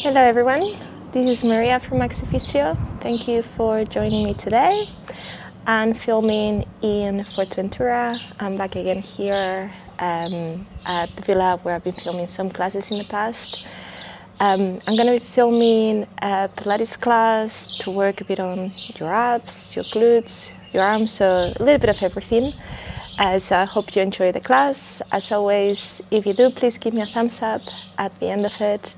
Hello everyone, this is Maria from Maxi Thank you for joining me today. I'm filming in Fuerteventura. I'm back again here um, at the villa where I've been filming some classes in the past. Um, I'm going to be filming a Pilates class to work a bit on your abs, your glutes, your arms, so a little bit of everything. Uh, so I hope you enjoy the class. As always, if you do, please give me a thumbs up at the end of it.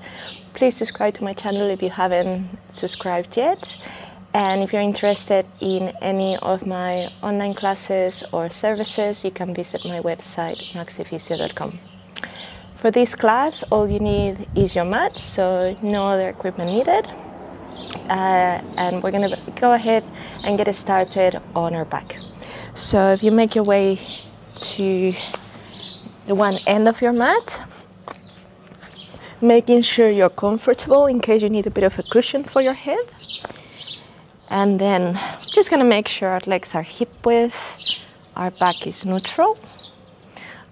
Please subscribe to my channel if you haven't subscribed yet. And if you're interested in any of my online classes or services, you can visit my website, maxifisio.com. For this class, all you need is your mat, so no other equipment needed. Uh, and we're gonna go ahead and get started on our back. So if you make your way to the one end of your mat, making sure you're comfortable in case you need a bit of a cushion for your head. And then just gonna make sure our legs are hip width, our back is neutral,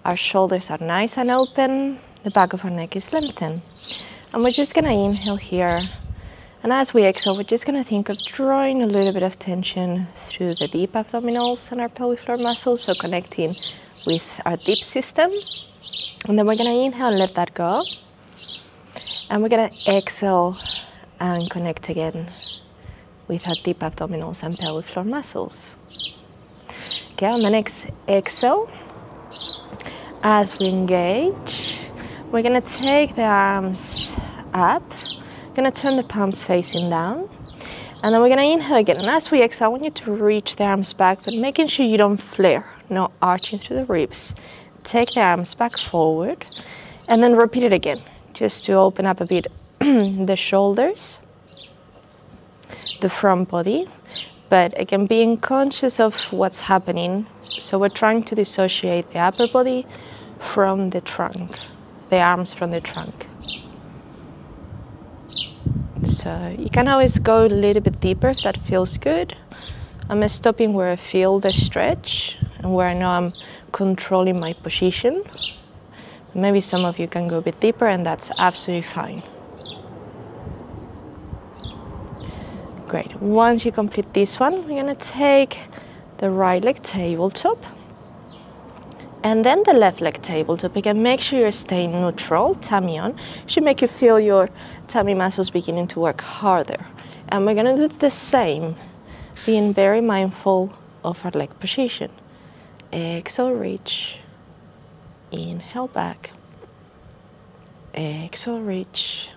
our shoulders are nice and open, the back of our neck is lengthened. And we're just gonna inhale here and as we exhale, we're just going to think of drawing a little bit of tension through the deep abdominals and our pelvic floor muscles, so connecting with our deep system. And then we're going to inhale and let that go. And we're going to exhale and connect again with our deep abdominals and pelvic floor muscles. Okay, on the next exhale, as we engage, we're going to take the arms up going to turn the palms facing down. And then we're going to inhale again. And as we exhale, I want you to reach the arms back, but making sure you don't flare, no arching through the ribs. Take the arms back forward and then repeat it again, just to open up a bit the shoulders, the front body. But again, being conscious of what's happening. So we're trying to dissociate the upper body from the trunk, the arms from the trunk. So you can always go a little bit deeper if that feels good. I'm stopping where I feel the stretch and where I know I'm controlling my position. Maybe some of you can go a bit deeper and that's absolutely fine. Great. Once you complete this one, we're to take the right leg tabletop and then the left leg tabletop. Again, make sure you're staying neutral, tummy on. Should make you feel your tummy muscles beginning to work harder. And we're gonna do the same, being very mindful of our leg position. Exhale, reach. Inhale back. Exhale, reach.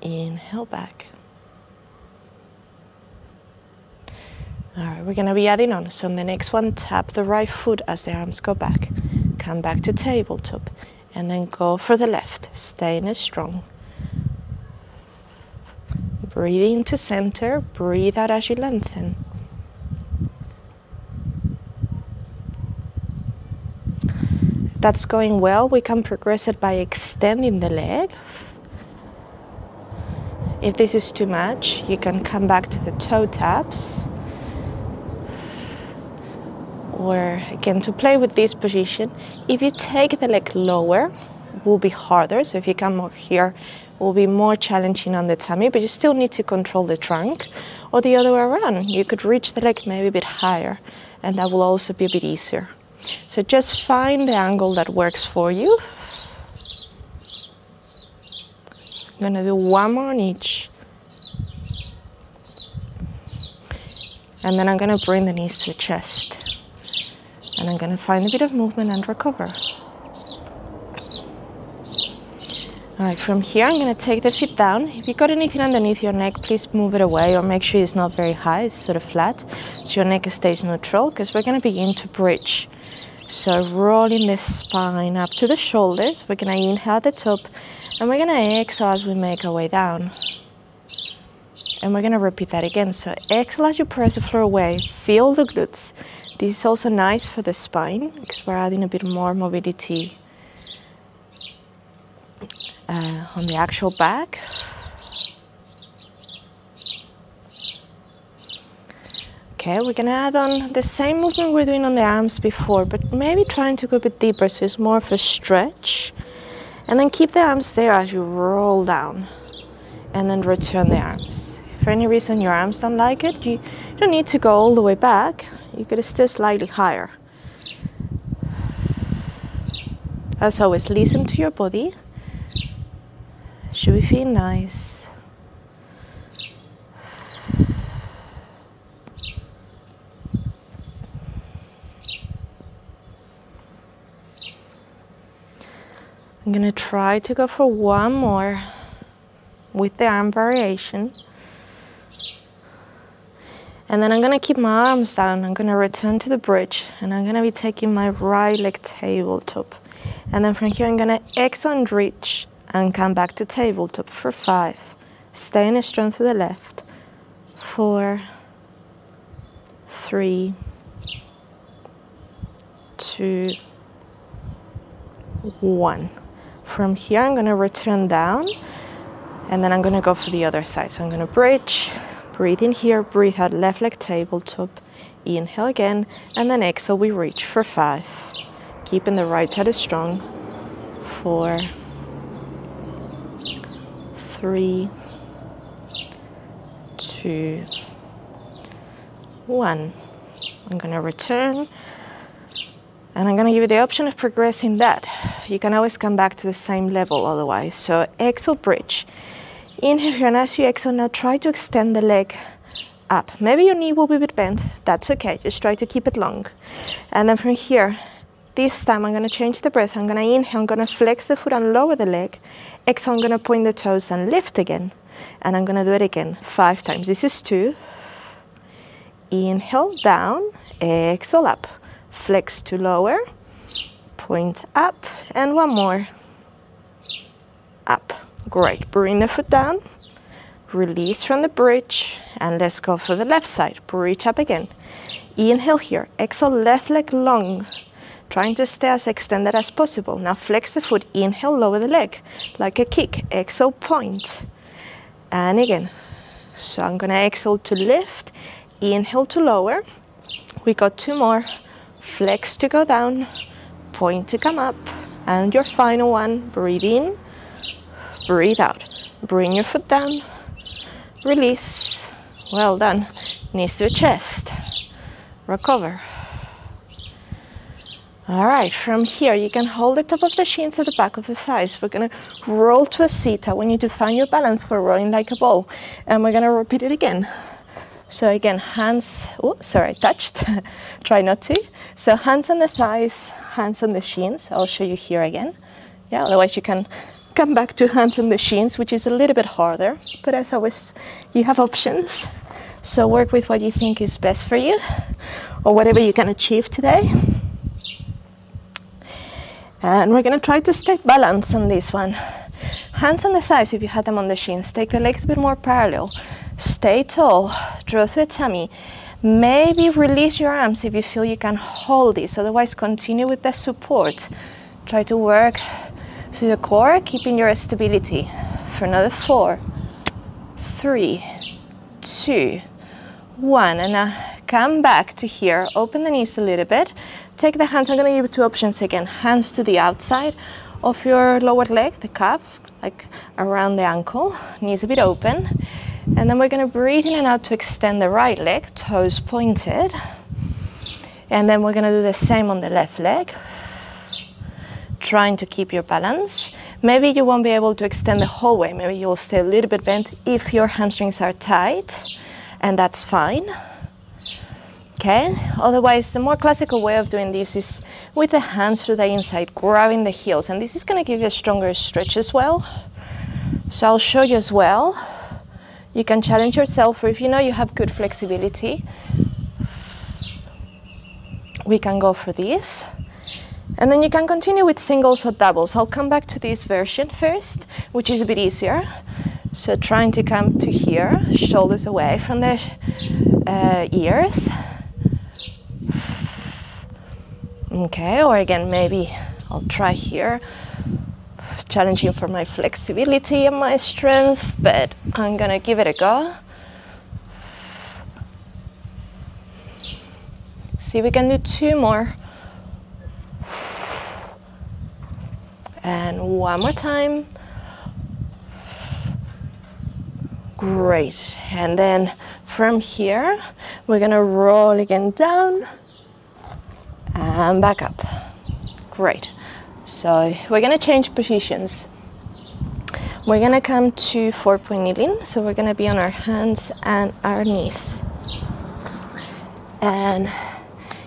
Inhale back. All right, we're gonna be adding on. So on the next one, tap the right foot as the arms go back. Come back to tabletop and then go for the left, staying as strong. Breathe into center, breathe out as you lengthen. That's going well. We can progress it by extending the leg. If this is too much, you can come back to the toe taps or again to play with this position if you take the leg lower will be harder. So if you come more here will be more challenging on the tummy but you still need to control the trunk. Or the other way around you could reach the leg maybe a bit higher and that will also be a bit easier. So just find the angle that works for you. I'm gonna do one more on each. And then I'm gonna bring the knees to the chest and I'm going to find a bit of movement and recover. All right, from here, I'm going to take the feet down. If you've got anything underneath your neck, please move it away or make sure it's not very high, it's sort of flat, so your neck stays neutral because we're going to begin to bridge. So, rolling the spine up to the shoulders, we're going to inhale the top and we're going to exhale as we make our way down. And we're going to repeat that again. So, exhale as you press the floor away, feel the glutes. This is also nice for the spine because we're adding a bit more mobility uh, on the actual back. Okay, we're gonna add on the same movement we're doing on the arms before, but maybe trying to go a bit deeper so it's more of a stretch. And then keep the arms there as you roll down. And then return the arms. If for any reason your arms don't like it, you don't need to go all the way back. You could still slightly higher. As always, listen to your body. Should we feel nice? I'm gonna try to go for one more with the arm variation. And then I'm gonna keep my arms down. I'm gonna return to the bridge and I'm gonna be taking my right leg tabletop. And then from here I'm gonna exhale and reach and come back to tabletop for five. Stay in a strong to the left. Four, three, two, one. From here, I'm to return down and then I'm to go for the other side. So I'm to bridge, breathe in here, breathe out, left leg tabletop, inhale again, and then exhale, we reach for five. Keeping the right side strong. Four, three, two, one. I'm to return and I'm going to give you the option of progressing that. You can always come back to the same level otherwise. So exhale, bridge. Inhale here, and as you exhale, now try to extend the leg up. Maybe your knee will be a bit bent. That's okay. Just try to keep it long. And then from here, this time I'm going to change the breath. I'm going to inhale, I'm going to flex the foot and lower the leg. Exhale, I'm going to point the toes and lift again. And I'm going to do it again five times. This is two. Inhale, down. Exhale, up flex to lower, point up, and one more. Up. Great. Bring the foot down, release from the bridge, and let's go for the left side. Bridge up again. Inhale here. Exhale, left leg long. Trying to stay as extended as possible. Now flex the foot. Inhale, lower the leg like a kick. Exhale, point. And again. So I'm to exhale to lift. Inhale to lower. We got two more flex to go down, point to come up, and your final one, breathe in, breathe out. Bring your foot down, release. Well done. Knees to chest. Recover. All right, from here you can hold the top of the shins at the back of the thighs. We're gonna roll to a seat. I want you to find your balance for rolling like a ball. And we're gonna repeat it again. So again, hands, oh, sorry, touched. Try not to. So hands on the thighs, hands on the shins. I'll show you here again. Yeah, otherwise you can come back to hands on the shins, which is a little bit harder. But as always, you have options. So work with what you think is best for you or whatever you can achieve today. And we're going to try to stay balanced on this one. Hands on the thighs if you have them on the shins. Take the legs a bit more parallel. Stay tall, draw through the tummy. Maybe release your arms if you feel you can hold this. Otherwise, continue with the support. Try to work through the core, keeping your stability. For another four, three, two, one. And now come back to here. Open the knees a little bit. Take the hands. I'm going to give you two options again. Hands to the outside of your lower leg, the calf, like around the ankle. Knees a bit open. And then we're going to breathe in and out to extend the right leg, toes pointed. And then we're going to do the same on the left leg, trying to keep your balance. Maybe you won't be able to extend the whole way. Maybe you'll stay a little bit bent if your hamstrings are tight, and that's fine. Okay, otherwise, the more classical way of doing this is with the hands to the inside, grabbing the heels, and this is going to give you a stronger stretch as well. So I'll show you as well. You can challenge yourself, or if you know you have good flexibility, we can go for this. And then you can continue with singles or doubles. I'll come back to this version first, which is a bit easier. So trying to come to here, shoulders away from the uh, ears. Okay, or again, maybe I'll try here challenging for my flexibility and my strength, but I'm gonna give it a go. See, we can do two more. And one more time. Great. And then from here, we're gonna roll again down and back up. Great. So we're gonna change positions. We're gonna come to four point kneeling. So we're gonna be on our hands and our knees. And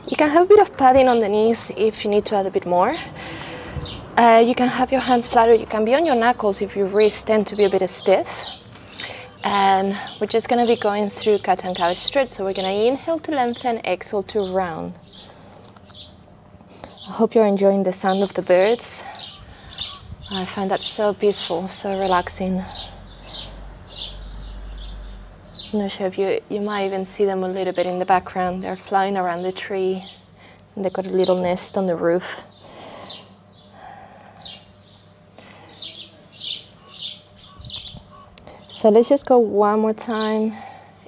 you can have a bit of padding on the knees if you need to add a bit more. Uh, you can have your hands flat or you can be on your knuckles if your wrists tend to be a bit stiff. And we're just gonna be going through cat and cow stretch. So we're gonna inhale to lengthen, exhale to round. I hope you're enjoying the sound of the birds. I find that so peaceful, so relaxing. I'm not sure if you, you might even see them a little bit in the background. They're flying around the tree. And they got a little nest on the roof. So let's just go one more time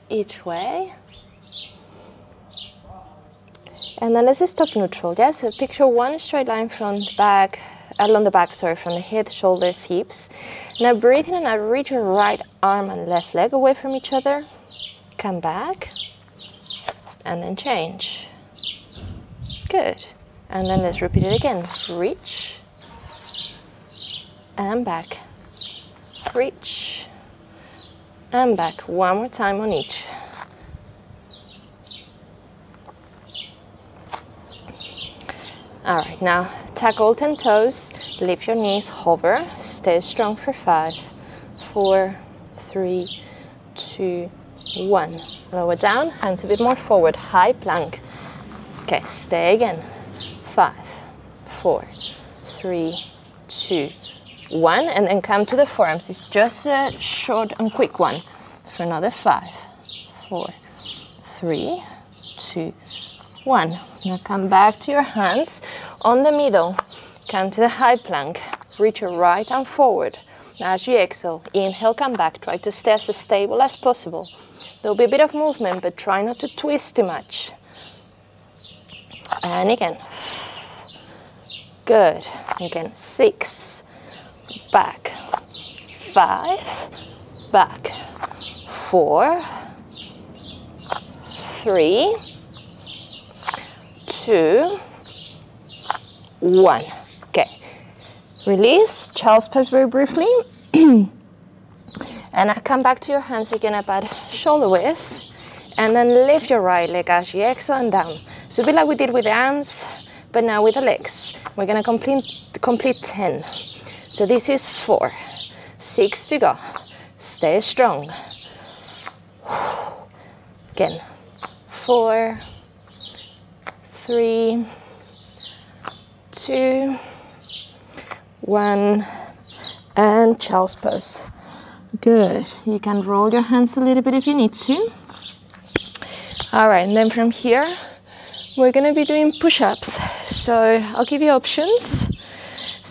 each way. And then let's just stop neutral, yeah? So picture one straight line from the back, along the back, sorry, from the head, shoulders, hips. Now breathe in and out, reach your right arm and left leg away from each other. Come back, and then change. Good. And then let's repeat it again. Reach, and back. Reach, and back. One more time on each. All right, now tuck all 10 toes, lift your knees, hover, stay strong for five, four, three, two, one. Lower down, hands a bit more forward, high plank. Okay, stay again. Five, four, three, two, one, and then come to the forearms. It's just a short and quick one for another five, four, three, two, one. Now come back to your hands on the middle. Come to the high plank. Reach your right arm forward. As you exhale, inhale, come back. Try to stay as stable as possible. There'll be a bit of movement, but try not to twist too much. And again. Good. Again, six, back, five, back, four, three, two, one. Okay. Release, child's pose very briefly. and I come back to your hands again about shoulder width. And then lift your right leg as you exhale and down. So a bit like we did with the arms, but now with the legs. We're gonna complete, complete 10. So this is four, six to go. Stay strong. Again, four, three, two, one, and child's pose. Good. You can roll your hands a little bit if you need to. All right, and then from here, we're gonna be doing push-ups. So I'll give you options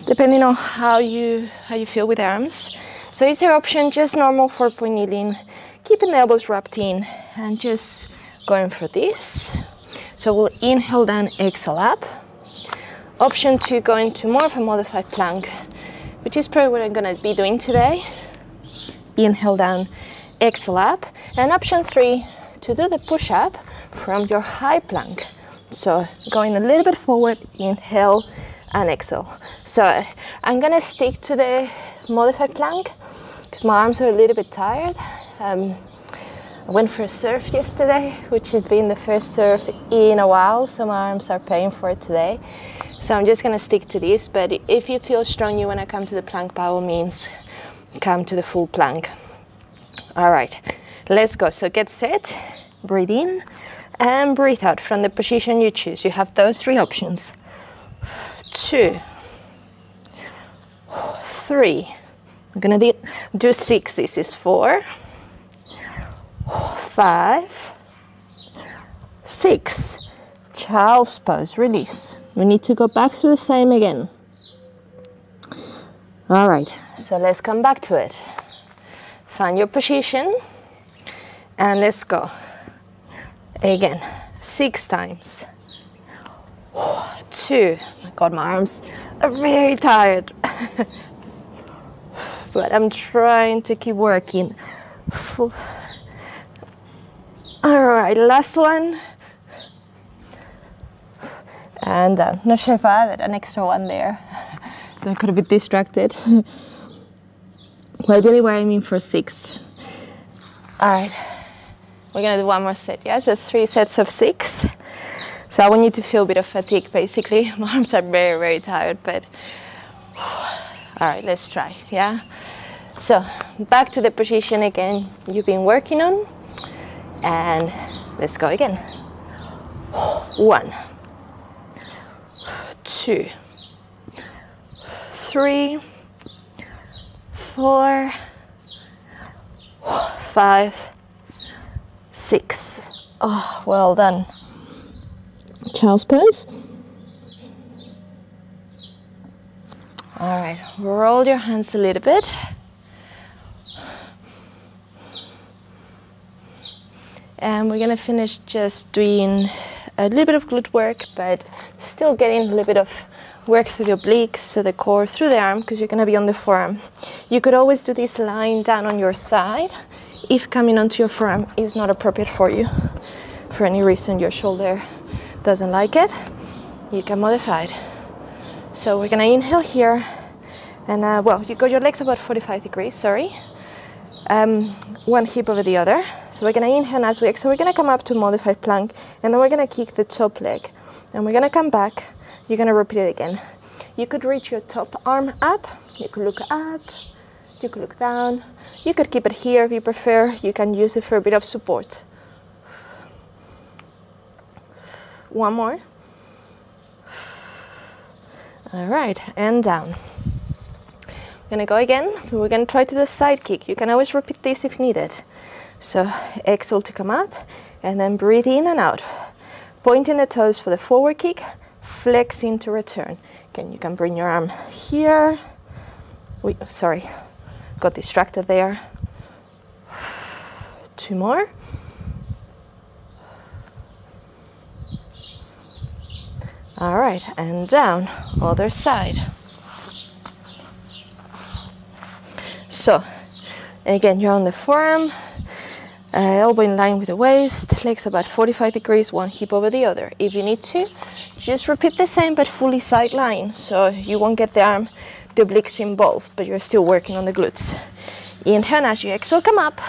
depending on how you how you feel with arms. So it's your option just normal four-point kneeling, keeping the elbows wrapped in, and just going for this. So we'll inhale down, exhale up. Option two, go into more of a modified plank, which is probably what I'm gonna be doing today. Inhale down, exhale up. And option three, to do the push up from your high plank. So going a little bit forward, inhale and exhale. So I'm gonna stick to the modified plank because my arms are a little bit tired. Um, I went for a surf yesterday, which has been the first surf in a while, so my arms are paying for it today. So I'm just gonna stick to this, but if you feel strong, you wanna come to the plank, by all means, come to the full plank. All right, let's go. So get set, breathe in, and breathe out from the position you choose. You have those three options. Two, three. I'm gonna do, do six. This is four, five, six. Child's pose, release. We need to go back to the same again. All right, so let's come back to it. Find your position and let's go. Again, six times. Two. My God, my arms are very tired. but I'm trying to keep working. All right, last one. And uh, not sure if I added an extra one there. I could have been distracted. well, ideally we're aiming for six. All right, we're gonna do one more set, yeah? So three sets of six. So I want you to feel a bit of fatigue basically. My arms are very, very tired, but all right, let's try, yeah? So back to the position again you've been working on, and let's go again. One, two, three, four, five, six. Oh, well done. Child's pose. All right, roll your hands a little bit. And we're gonna finish just doing a little bit of glute work, but still getting a little bit of work through the obliques, so the core, through the arm, because you're gonna be on the forearm. You could always do this lying down on your side if coming onto your forearm is not appropriate for you. For any reason your shoulder doesn't like it, you can modify it. So we're gonna inhale here, and uh, well, you got your legs about 45 degrees, sorry. Um, one hip over the other. So we're gonna inhale as we exhale. We're gonna come up to modified plank, and then we're gonna kick the top leg. And we're gonna come back. You're gonna repeat it again. You could reach your top arm up. You could look up. You could look down. You could keep it here if you prefer. You can use it for a bit of support. One more. All right, and down. We're gonna go again. We're gonna try to do a side kick. You can always repeat this if needed. So exhale to come up, and then breathe in and out. Pointing the toes for the forward kick, flexing to return. Again, you can bring your arm here. We, sorry, got distracted there. Two more. All right, and down, other side. So, again, you're on the forearm, uh, elbow in line with the waist, legs about 45 degrees, one hip over the other. If you need to, just repeat the same but fully side line, so you won't get the arm, the obliques involved, but you're still working on the glutes. Inhale, as you exhale, come up,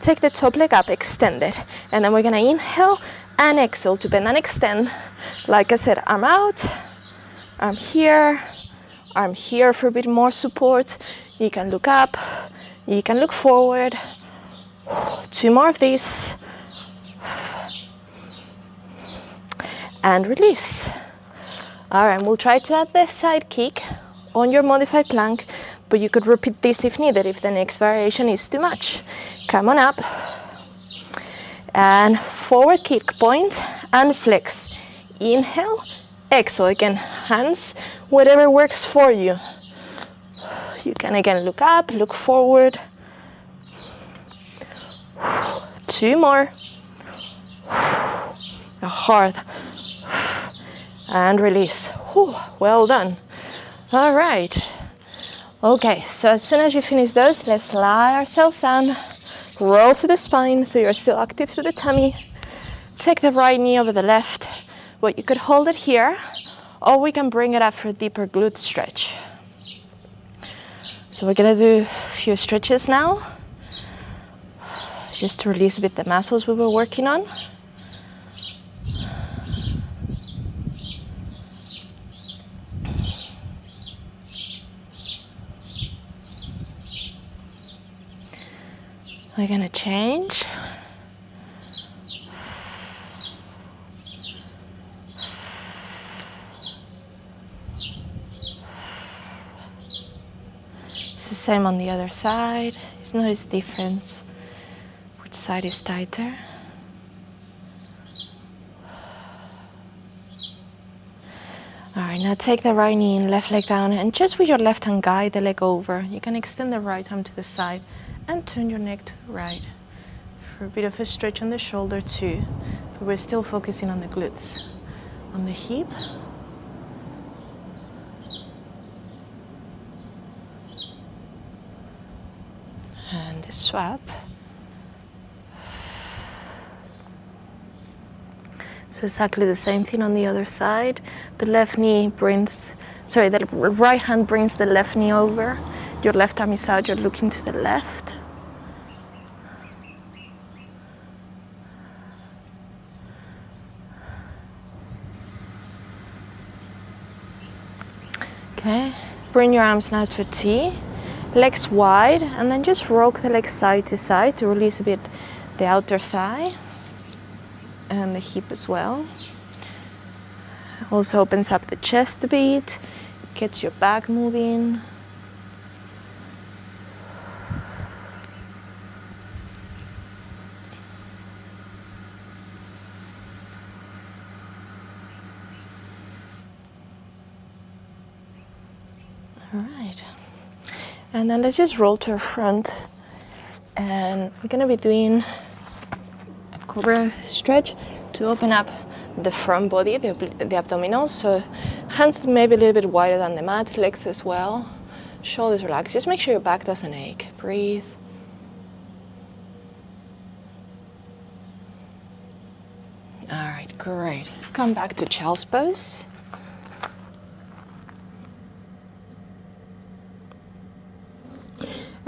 take the top leg up, extend it, and then we're gonna inhale and exhale to bend and extend. Like I said, arm out, arm here, arm here for a bit more support. You can look up, you can look forward. Two more of these. And release. All right, we'll try to add the side kick on your modified plank, but you could repeat this if needed if the next variation is too much. Come on up and forward kick point and flex. Inhale, exhale again, hands, whatever works for you. You can again look up, look forward. Two more. Hard. And release. Whew, well done. All right. Okay, so as soon as you finish those, let's lie ourselves down roll to the spine so you're still active through the tummy. Take the right knee over the left. Well, you could hold it here, or we can bring it up for a deeper glute stretch. So we're gonna do a few stretches now, just to release a bit the muscles we were working on. We're gonna change. It's the same on the other side. Just notice the difference. Which side is tighter? All right, now take the right knee and left leg down, and just with your left hand guide the leg over. You can extend the right arm to the side and turn your neck to the right for a bit of a stretch on the shoulder too, but we're still focusing on the glutes. On the hip, and swap. So exactly the same thing on the other side. The left knee brings, sorry, the right hand brings the left knee over. Your left arm is out, you're looking to the left. Bring your arms now to a T, legs wide, and then just rock the legs side to side to release a bit the outer thigh and the hip as well. Also opens up the chest a bit, gets your back moving. All right. And then let's just roll to our front. And we're gonna be doing a cobra stretch to open up the front body, the, the abdominals. So hands maybe a little bit wider than the mat, legs as well. Shoulders relaxed. Just make sure your back doesn't ache. Breathe. All right, great. Come back to child's pose.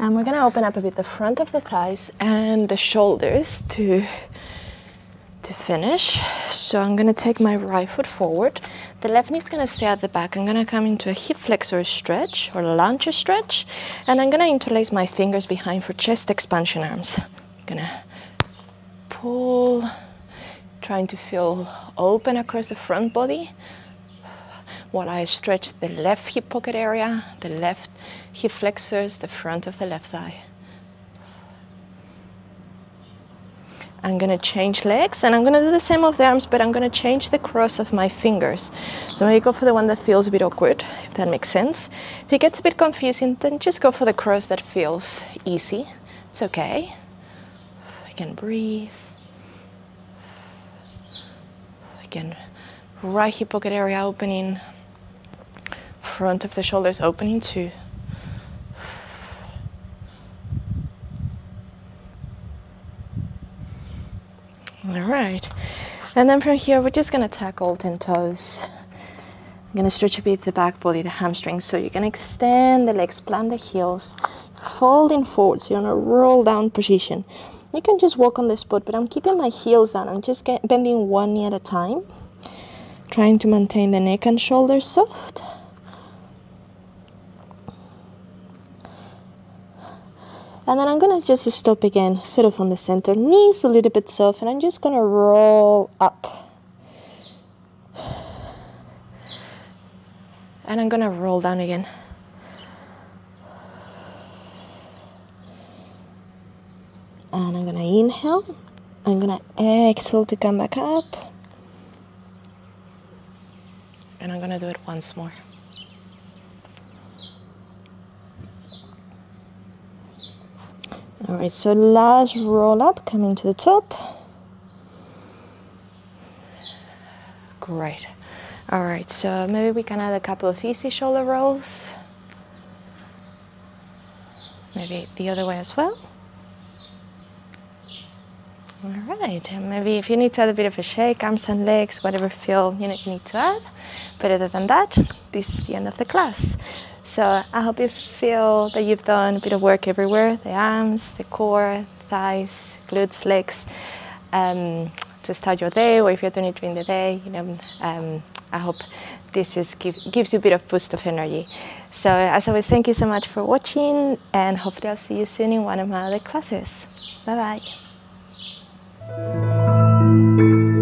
And we're gonna open up a bit the front of the thighs and the shoulders to to finish. So I'm gonna take my right foot forward. The left knee is gonna stay at the back. I'm gonna come into a hip flexor stretch or lunge stretch. And I'm gonna interlace my fingers behind for chest expansion arms. I'm Gonna pull, trying to feel open across the front body while I stretch the left hip pocket area, the left hip flexors, the front of the left thigh. I'm gonna change legs and I'm gonna do the same of the arms, but I'm gonna change the cross of my fingers. So maybe go for the one that feels a bit awkward, if that makes sense. If it gets a bit confusing, then just go for the cross that feels easy. It's okay. I can breathe. Again, right hip pocket area opening, front of the shoulders opening too. All right. And then from here, we're just gonna tackle 10 toes. I'm gonna stretch a bit the back body, the hamstrings. So you're gonna extend the legs, plant the heels, folding forward. So you're in a roll down position. You can just walk on the spot, but I'm keeping my heels down. I'm just get, bending one knee at a time, trying to maintain the neck and shoulders soft. And then I'm gonna just stop again, sort of on the center, knees a little bit soft, and I'm just gonna roll up. And I'm gonna roll down again. And I'm gonna inhale. I'm gonna exhale to come back up. And I'm gonna do it once more. All right, so last roll up, coming to the top. Great. All right, so maybe we can add a couple of easy shoulder rolls. Maybe the other way as well. All right, and maybe if you need to add a bit of a shake, arms and legs, whatever feel you need to add. But other than that, this is the end of the class. So I hope you feel that you've done a bit of work everywhere, the arms, the core, thighs, glutes, legs, um, to start your day, or if you're doing it during the day, you know, um, I hope this just give, gives you a bit of boost of energy. So as always, thank you so much for watching, and hopefully I'll see you soon in one of my other classes. Bye bye.